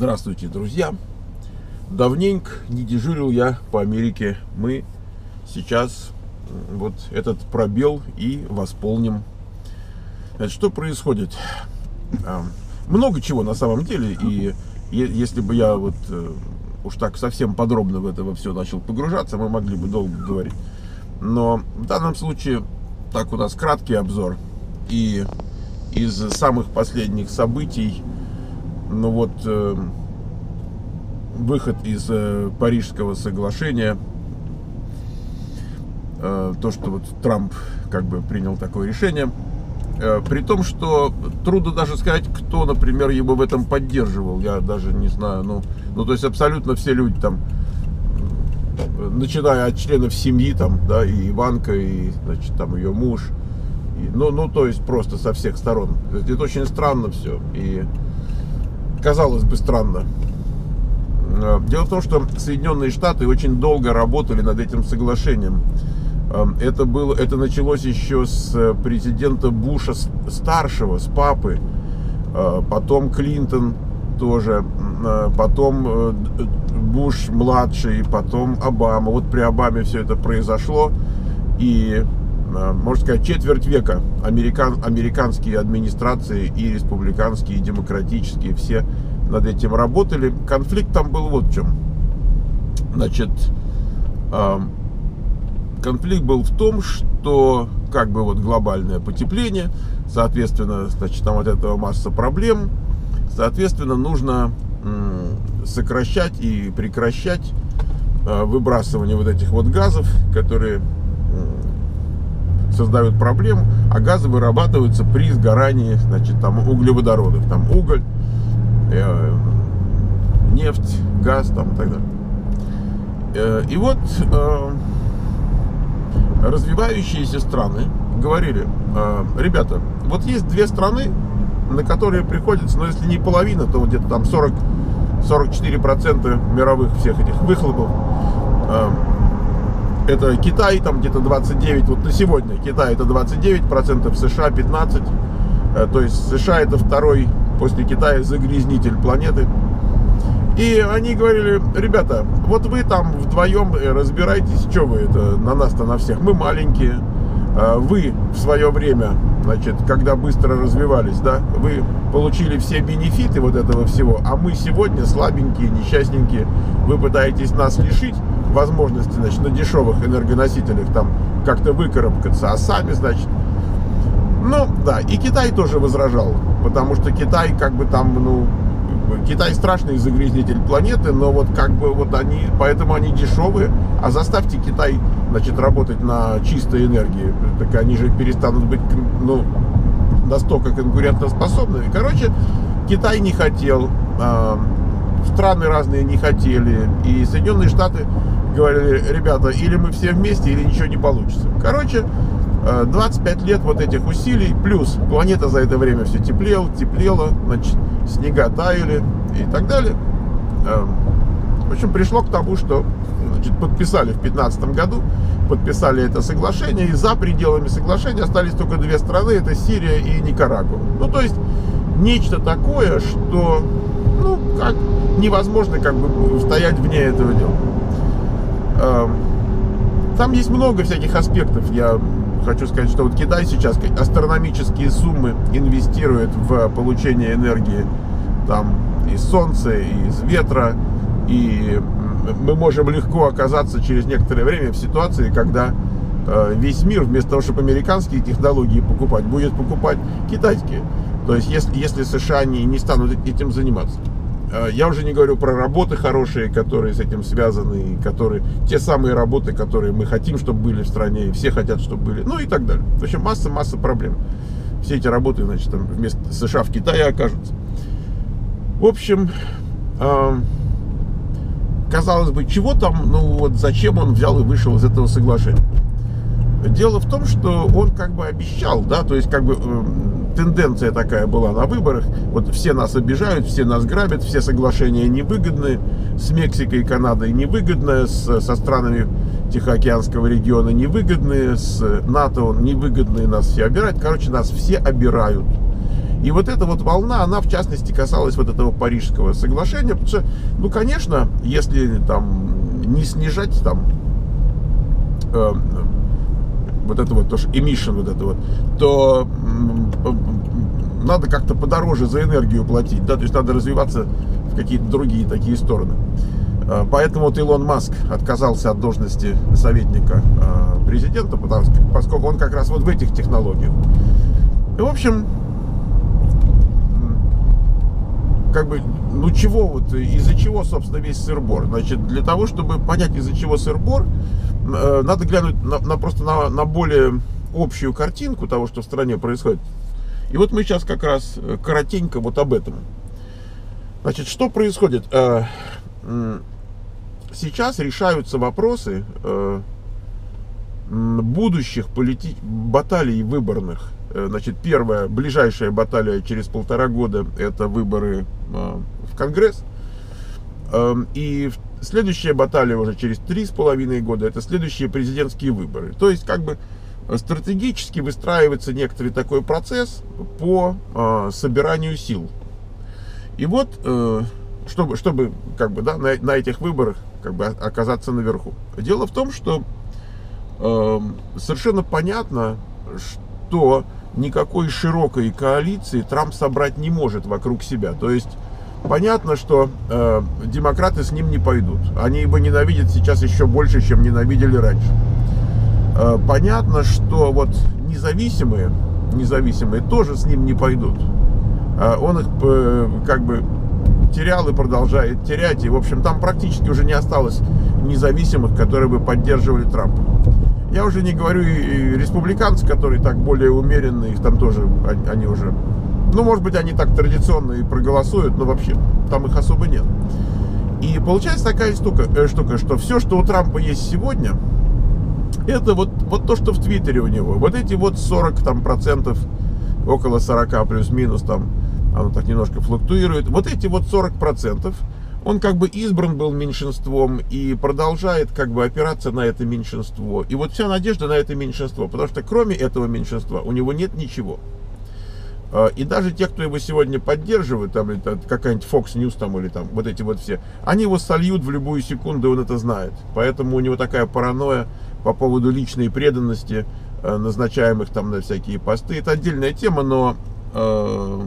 Здравствуйте, друзья! Давненько не дежурил я по Америке. Мы сейчас вот этот пробел и восполним. Значит, что происходит? А, много чего на самом деле. И если бы я вот э, уж так совсем подробно в это все начал погружаться, мы могли бы долго говорить. Но в данном случае так у нас краткий обзор. И из самых последних событий ну вот э, выход из э, Парижского соглашения, э, то, что вот Трамп как бы принял такое решение, э, при том, что трудно даже сказать, кто, например, его в этом поддерживал, я даже не знаю, ну, ну то есть абсолютно все люди там, начиная от членов семьи, там, да, и Иванка, и, значит, там ее муж, и, ну, ну, то есть просто со всех сторон. Это очень странно все, и казалось бы, странно. Э, дело в том, что Соединенные Штаты очень долго работали над этим соглашением. Э, это, было, это началось еще с э, президента Буша старшего, с папы. Потом Клинтон тоже. Потом Буш младший, потом Обама. Вот при Обаме все это произошло. И можно сказать, четверть века американ, американские администрации и республиканские, и демократические, все над этим работали. Конфликт там был вот в чем. Значит, э, конфликт был в том, что как бы вот глобальное потепление, соответственно, значит, там от этого масса проблем, соответственно, нужно сокращать и прекращать э, выбрасывание вот этих вот газов, которые создают проблему, а газы вырабатываются при сгорании, значит, там углеводородов, там уголь, э, нефть, газ, там и так далее. Э, и вот э, развивающиеся страны говорили, э, ребята, вот есть две страны, на которые приходится, ну если не половина, то где-то там 40 44% мировых всех этих выхлопов э, это Китай, там где-то 29, вот на сегодня Китай это 29 процентов, США 15, э, то есть США это второй после Китая загрязнитель планеты. И они говорили, ребята, вот вы там вдвоем э, разбирайтесь, что вы это на нас-то на всех, мы маленькие, э, вы в свое время, значит, когда быстро развивались, да, вы получили все бенефиты вот этого всего, а мы сегодня слабенькие, несчастненькие, вы пытаетесь нас лишить, возможности, значит, на дешевых энергоносителях там как-то выкарабкаться, а сами, значит, ну, да, и Китай тоже возражал, потому что Китай как бы там, ну, Китай страшный загрязнитель планеты, но вот как бы вот они, поэтому они дешевые, а заставьте Китай, значит, работать на чистой энергии, так они же перестанут быть, ну, настолько конкурентоспособными. Короче, Китай не хотел, а, страны разные не хотели, и Соединенные Штаты говорили, ребята, или мы все вместе, или ничего не получится. Короче, 25 э, лет вот этих усилий, плюс планета за это время все теплела, теплела, значит, снега таяли и так далее. Эм, в общем, пришло к тому, что значит, подписали в 2015 году, подписали это соглашение, и за пределами соглашения остались только две страны, это Сирия и Никарагуа. Ну, то есть, нечто такое, что, ну, как невозможно как бы стоять вне этого дела. Эм, там есть много всяких аспектов. Я хочу сказать, что вот Китай сейчас астрономические суммы инвестирует в получение энергии там из солнца, из ветра. И мы можем легко оказаться через некоторое время в ситуации, когда э, весь мир вместо того, чтобы американские технологии покупать, будет покупать китайские. То есть, если, если США не, не станут этим заниматься. Э, я уже не говорю про работы хорошие, которые с этим связаны, которые те самые работы, которые мы хотим, чтобы были в стране, и все хотят, чтобы были, ну и так далее. В общем, масса-масса проблем. Все эти работы, значит, там вместо США в Китае окажутся. В общем, э, казалось бы, чего там, ну вот зачем он взял и вышел из этого соглашения? Дело в том, что он как бы обещал, да, то есть как бы э, тенденция такая была на выборах. Вот все нас обижают, все нас грабят, все соглашения невыгодны, с Мексикой и Канадой невыгодно, с, со странами Тихоокеанского региона невыгодные, с НАТО невыгодные нас все обирают. Короче, нас все обирают. И вот эта вот волна, она в частности касалась вот этого Парижского соглашения, потому что, ну, конечно, если там не снижать там э, вот это вот тоже emission вот это вот, то надо как-то подороже за энергию платить, да, то есть надо развиваться в какие-то другие такие стороны. Э, поэтому вот Илон Маск отказался от должности советника э, президента, потому, поскольку он как раз вот в этих технологиях. И, в общем, как бы, ну чего вот, из-за чего, собственно, весь сырбор? Значит, для того, чтобы понять, из-за чего сырбор, э, надо глянуть на, на просто на, на более общую картинку того, что в стране происходит. И вот мы сейчас как раз э, коротенько вот об этом. Значит, что происходит? Э, сейчас решаются вопросы будущих полити... баталий выборных значит, первая, ближайшая баталия через полтора года – это выборы э, в Конгресс. Эм, и следующая баталия уже через три с половиной года – это следующие президентские выборы. То есть, как бы стратегически выстраивается некоторый такой процесс по э, собиранию сил. И вот, чтобы, чтобы как бы, да, на, на этих выборах как бы, оказаться наверху. Дело в том, что эм, совершенно понятно, что никакой широкой коалиции Трамп собрать не может вокруг себя. То есть понятно, что э, демократы с ним не пойдут. Они его ненавидят сейчас еще больше, чем ненавидели раньше. Э, понятно, что вот независимые, независимые тоже с ним не пойдут. Э, он их э, как бы терял и продолжает терять. И, в общем, там практически уже не осталось независимых, которые бы поддерживали Трампа. Я уже не говорю и республиканцы, которые так более умеренные, их там тоже, они уже, ну, может быть, они так традиционно и проголосуют, но вообще там их особо нет. И получается такая штука, э, штука что все, что у Трампа есть сегодня, это вот, вот то, что в Твиттере у него. Вот эти вот 40 там, процентов, около 40 плюс-минус, там, оно так немножко флуктуирует. Вот эти вот 40 процентов, он как бы избран был меньшинством и продолжает как бы опираться на это меньшинство. И вот вся надежда на это меньшинство, потому что кроме этого меньшинства у него нет ничего. А, и даже те, кто его сегодня поддерживает, там, какая-нибудь Fox News там, или там, вот эти вот все, они его сольют в любую секунду, он это знает. Поэтому у него такая паранойя по поводу личной преданности, э, назначаемых там на всякие посты. Это отдельная тема, но э,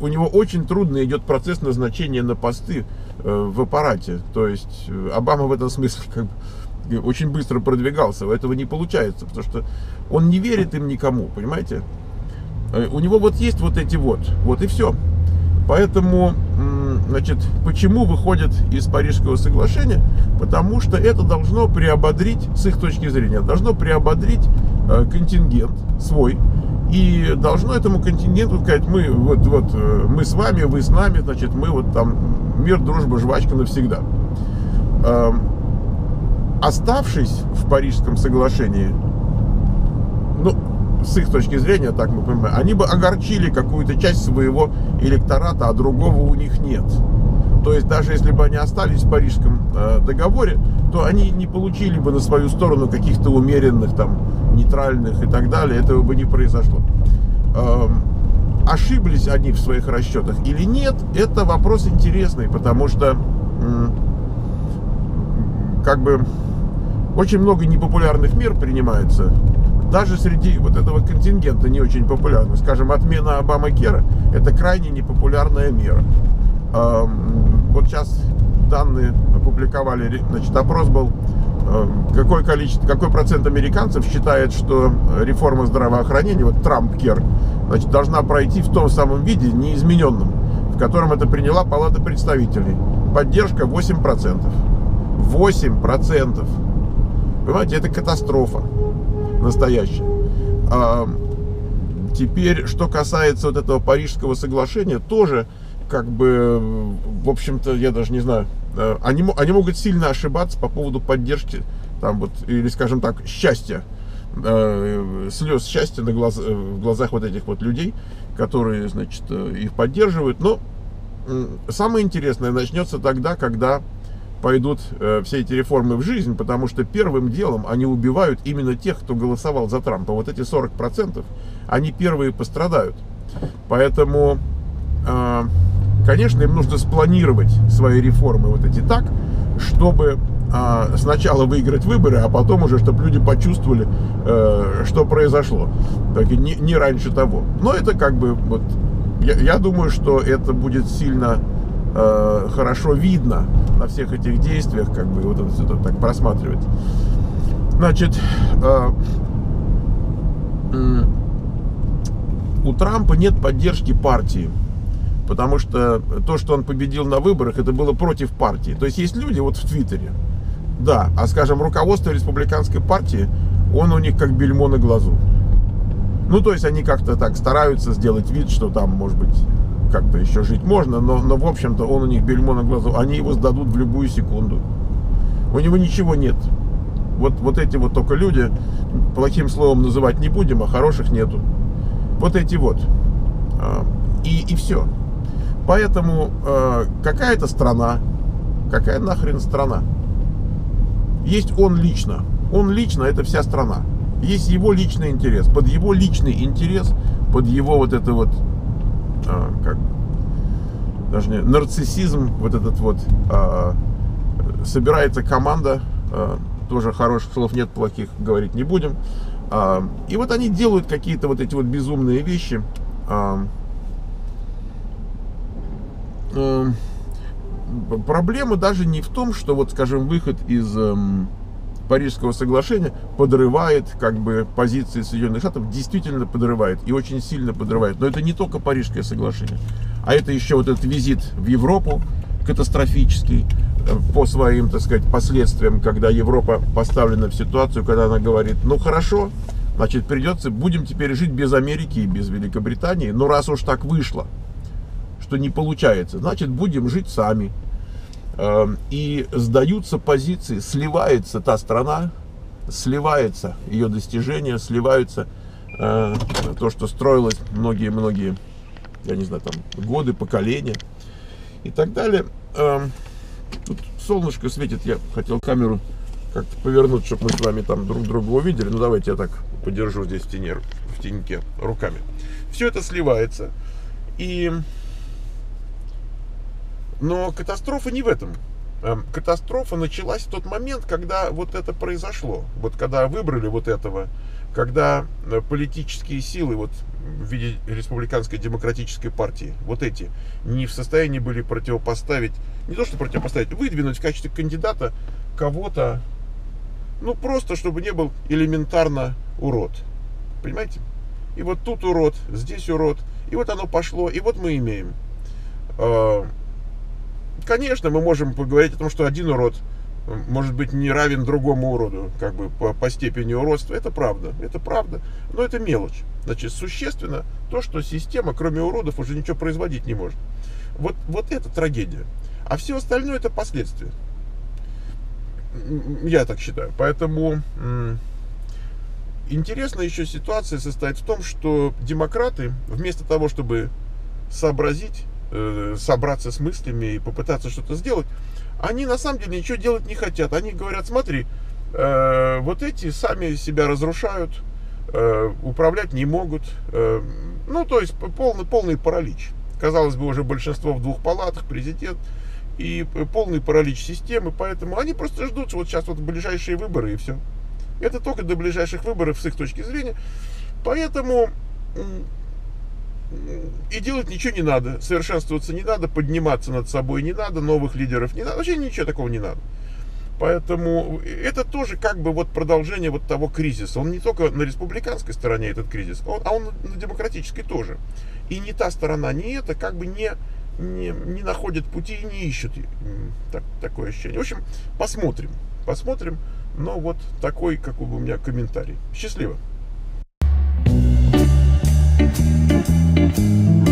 у него очень трудно идет процесс назначения на посты э, в аппарате. То есть э, Обама в этом смысле как бы очень быстро продвигался. Этого не получается, потому что он не верит им никому, понимаете? Э, у него вот есть вот эти вот, вот и все. Поэтому, значит, почему выходят из Парижского соглашения? Потому что это должно приободрить, с их точки зрения, должно приободрить контингент свой, и должно этому континенту сказать, мы вот, вот, э, мы с вами, вы с нами, значит, мы вот там мир, дружба, жвачка навсегда. Эм, оставшись в Парижском соглашении, ну, с их точки зрения, так мы понимаем, они бы огорчили какую-то часть своего электората, а другого у них нет. То есть даже если бы они остались в Парижском э, договоре, то они не получили бы на свою сторону каких-то умеренных, там, нейтральных и так далее. Этого бы не произошло. Э, ошиблись они в своих расчетах или нет, это вопрос интересный, потому что как бы очень много непопулярных мер принимается, даже среди вот этого контингента не очень популярных. Скажем, отмена Обама Кера – это крайне непопулярная мера. Вот сейчас данные опубликовали, значит, опрос был, какое количество, какой процент американцев считает, что реформа здравоохранения, вот Трамп Кер, значит, должна пройти в том самом виде, неизмененном, в котором это приняла Палата представителей. Поддержка 8%. 8%. Понимаете, это катастрофа настоящая. А, теперь, что касается вот этого Парижского соглашения, тоже как бы, в общем-то, я даже не знаю, э, они, они могут сильно ошибаться по поводу поддержки, там вот, или, скажем так, счастья, э, слез счастья на глаз, э, в глазах вот этих вот людей, которые, значит, их поддерживают. Но самое интересное начнется тогда, когда пойдут все эти реформы в жизнь, потому что первым делом они убивают именно тех, кто голосовал за Трампа. Вот эти 40%, они первые пострадают. Поэтому, э, конечно, им нужно спланировать свои реформы вот эти так, чтобы э, сначала выиграть выборы, а потом уже, чтобы люди почувствовали, э, что произошло. Так и не, раньше того. Но это как бы вот я, думаю, что это будет сильно э, хорошо видно на всех этих действиях, как бы вот это все так просматривать. Значит, э, у Трампа нет поддержки партии. Потому что то, что он победил на выборах, это было против партии. То есть есть люди вот в Твиттере, да, а скажем, руководство республиканской партии, он у них как бельмо на глазу. Ну, то есть они как-то так стараются сделать вид, что там, может быть, как-то еще жить можно, но, но в общем-то, он у них бельмо на глазу. Они его сдадут в любую секунду. У него ничего нет. Вот, вот эти вот только люди, плохим словом называть не будем, а хороших нету. Вот эти вот. А, и, и все. Поэтому э, какая-то страна, какая нахрен страна? Есть он лично. Он лично это вся страна. Есть его личный интерес. Под его личный интерес, под его вот это вот, э, как, даже не, нарциссизм, вот этот вот, э, собирается команда, э, тоже хороших слов нет, плохих говорить не будем. Э, и вот они делают какие-то вот эти вот безумные вещи. Э, э, проблема даже не в том, что вот, скажем, выход из э, Парижского соглашения подрывает как бы позиции Соединенных Штатов, действительно подрывает и очень сильно подрывает. Но это не только Парижское соглашение, а это еще вот этот визит в Европу катастрофический э, по своим, так сказать, последствиям, когда Европа поставлена в ситуацию, когда она говорит, ну хорошо, значит придется, будем теперь жить без Америки и без Великобритании, но раз уж так вышло, что не получается. Значит, будем жить сами. Эм, и сдаются позиции, сливается та страна, сливается ее достижения, сливаются э, то, что строилось многие-многие, я не знаю, там годы, поколения и так далее. Эм, тут солнышко светит, я хотел камеру как-то повернуть, чтобы мы с вами там друг друга увидели. Ну давайте я так подержу здесь в, тени, в теньке руками. Все это сливается. И но катастрофа не в этом. Эм, катастрофа началась в тот момент, когда вот это произошло. Вот когда выбрали вот этого, когда э, политические силы вот в виде республиканской демократической партии, вот эти, не в состоянии были противопоставить, не то что противопоставить, выдвинуть в качестве кандидата кого-то, ну просто чтобы не был элементарно урод. Понимаете? И вот тут урод, здесь урод, и вот оно пошло, и вот мы имеем э, конечно, мы можем поговорить о том, что один урод может быть не равен другому уроду, как бы по, по степени уродства. Это правда, это правда, но это мелочь. Значит, существенно то, что система, кроме уродов, уже ничего производить не может. Вот, вот это трагедия. А все остальное это последствия. Я так считаю. Поэтому интересная еще ситуация состоит в том, что демократы, вместо того, чтобы сообразить, Э, собраться с мыслями и попытаться что-то сделать, они на самом деле ничего делать не хотят. Они говорят, смотри, э, вот эти сами себя разрушают, э, управлять не могут. Ну, то есть полный, полный паралич. Казалось бы, уже большинство в двух палатах, президент и полный паралич системы, поэтому они просто ждут вот сейчас вот ближайшие выборы и все. Это только до ближайших выборов с их точки зрения. Поэтому и делать ничего не надо, совершенствоваться не надо, подниматься над собой не надо, новых лидеров не надо, вообще ничего такого не надо. Поэтому это тоже как бы вот продолжение вот того кризиса. Он не только на республиканской стороне этот кризис, он, а он на демократической тоже. И ни та сторона, ни эта как бы не, не, не находят пути и не ищут так, такое ощущение. В общем, посмотрим, посмотрим. Но вот такой, как у меня комментарий. Счастливо! Thank you.